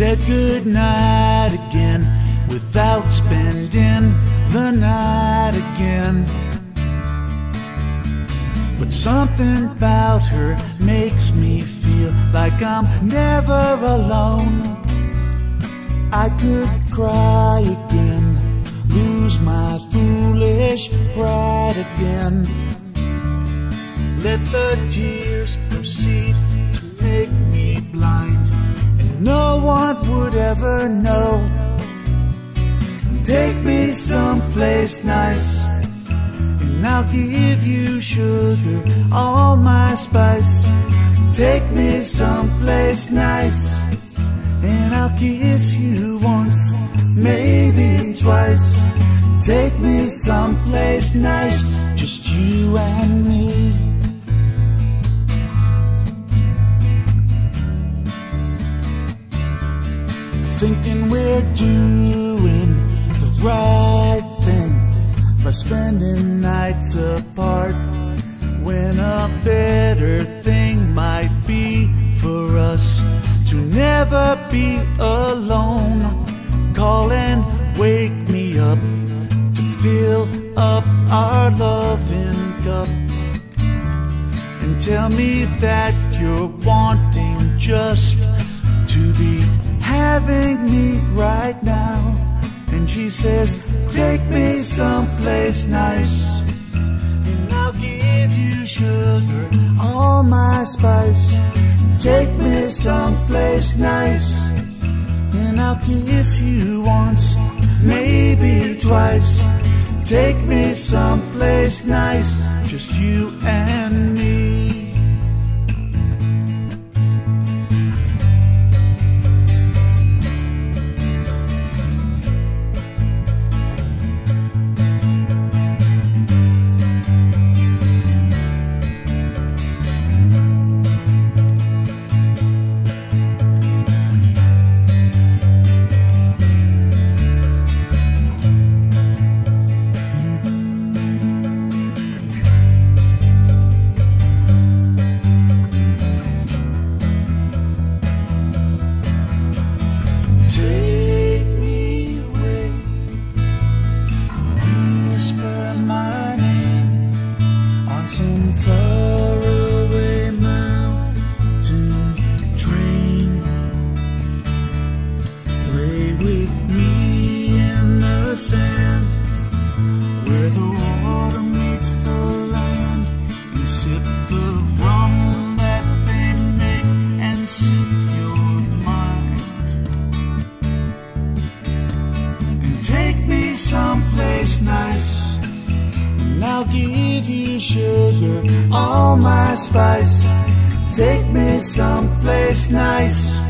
said goodnight again without spending the night again. But something about her makes me feel like I'm never alone. I could cry again, lose my foolish pride again. Let the tears proceed to make no one would ever know. Take me someplace nice, and I'll give you sugar, all my spice. Take me someplace nice, and I'll kiss you once, maybe twice. Take me someplace nice, just you and me. Thinking we're doing the right thing by spending nights apart when a better thing might be for us to never be alone. Call and wake me up to fill up our loving cup and tell me that you're wanting just to be having me right now. And she says, Take me someplace nice, and I'll give you sugar, all my spice. Take me someplace nice, and I'll kiss you once, maybe twice. Take me someplace nice, just you and me. Me someplace nice. And I'll give you sugar, all my spice. Take me someplace nice,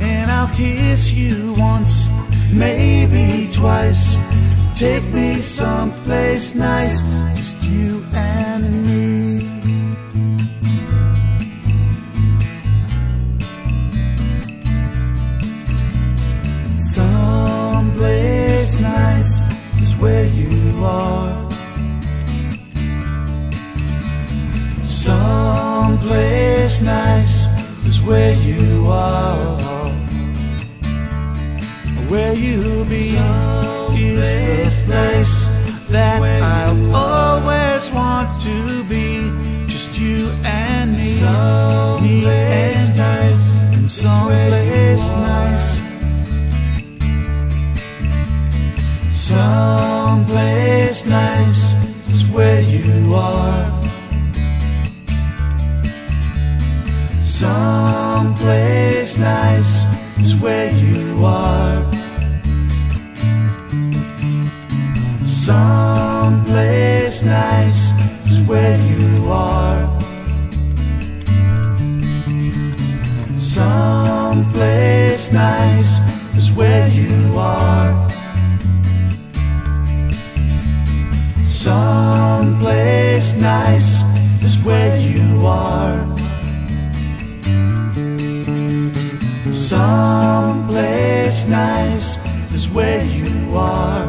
and I'll kiss you once, maybe twice. Take me someplace nice, just you and me. Someplace nice is where you are. Where you'll be is the place that I'll always want to be. Just you and me, me and and someplace nice. Someplace nice is where you are. Someplace nice is where you are. Someplace nice is where you are. Someplace nice is where you are. Someplace nice is where you are. Someplace nice is where you are.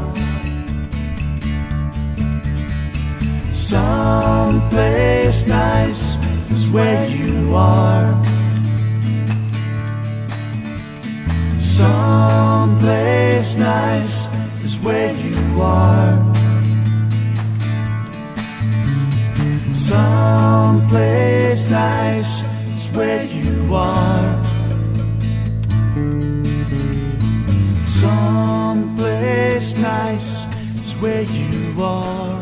Someplace nice is where you are. Someplace nice is where you are. Someplace nice is where you are. Where you are.